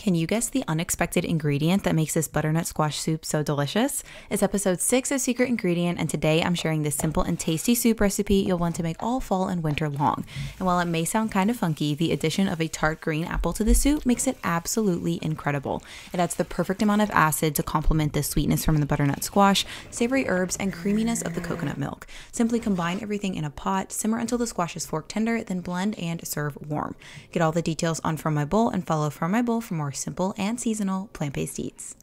Can you guess the unexpected ingredient that makes this butternut squash soup so delicious? It's episode 6 of Secret Ingredient, and today I'm sharing this simple and tasty soup recipe you'll want to make all fall and winter long. And while it may sound kind of funky, the addition of a tart green apple to the soup makes it absolutely incredible. It adds the perfect amount of acid to complement the sweetness from the butternut squash, savory herbs, and creaminess of the coconut milk. Simply combine everything in a pot, simmer until the squash is fork tender, then blend and serve warm. Get all the details on From My Bowl and follow From My Bowl for more simple and seasonal plant based eats.